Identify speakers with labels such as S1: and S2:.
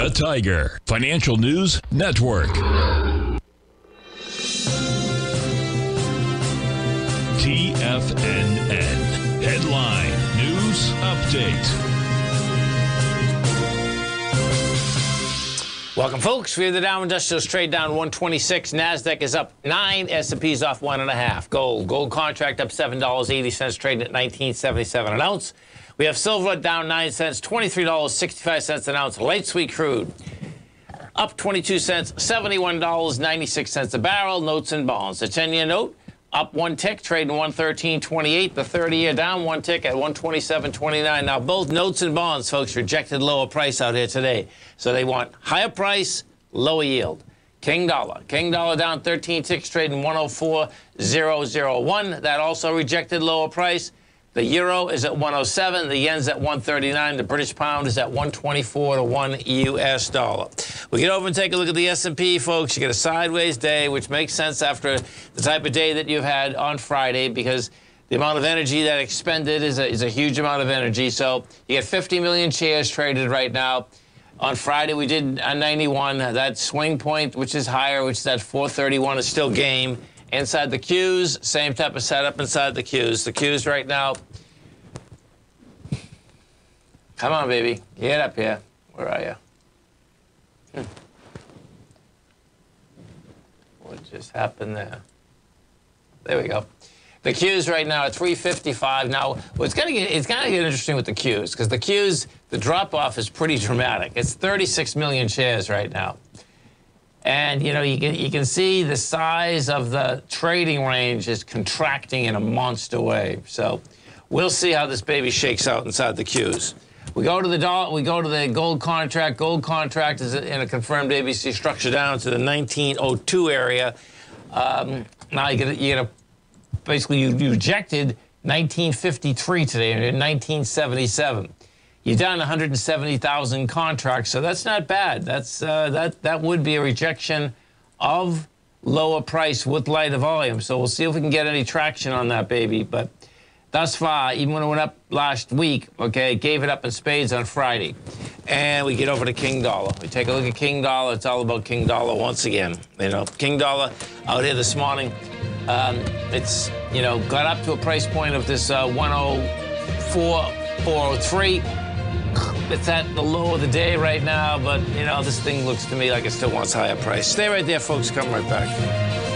S1: The Tiger Financial News Network. TFNN. Headline News Update.
S2: Welcome, folks. We have the Dow Industrials trade down 126. Nasdaq is up nine. S&P's off one and a half. Gold, gold contract up seven dollars eighty cents, trading at 19.77 an ounce. We have silver down nine cents, $23.65 an ounce. Light sweet crude up 22 cents, $71.96 a barrel. Notes and bonds. The 10-year note up one tick, trading 113.28. The 30-year down one tick at 127.29. Now, both notes and bonds, folks, rejected lower price out here today. So they want higher price, lower yield. King dollar. King dollar down 13 ticks, trading 104.001. That also rejected lower price. The euro is at 107. The yen's at 139. The British pound is at 124 to 1 U.S. dollar. We get over and take a look at the S&P, folks. You get a sideways day, which makes sense after the type of day that you've had on Friday because the amount of energy that expended is a, is a huge amount of energy. So you get 50 million shares traded right now. On Friday, we did a 91. That swing point, which is higher, which is at 431, is still game. Inside the Qs, same type of setup inside the Qs. The Qs right now. Come on, baby. Get up here. Where are you? Hmm. What just happened there? There we go. The Qs right now at 355. Now, what's going to get it's going to get interesting with the Qs because the Qs, the drop off is pretty dramatic. It's 36 million shares right now. And you know, you can you can see the size of the trading range is contracting in a monster way. So we'll see how this baby shakes out inside the Qs. We go to the dollar, we go to the gold contract. Gold contract is in a confirmed ABC structure down to the 1902 area. Um, now you get you get a basically you, you rejected 1953 today and 1977 you're down 170,000 contracts, so that's not bad. That's uh, that that would be a rejection of lower price with lighter volume. So we'll see if we can get any traction on that baby. But thus far, even when it went up last week, okay, gave it up in spades on Friday. And we get over to King Dollar. We take a look at King Dollar. It's all about King Dollar once again. You know, King Dollar out here this morning. Um, it's you know got up to a price point of this uh, 104, 403. It's at the low of the day right now, but, you know, this thing looks to me like it still wants higher price. Stay right there, folks. Come right back.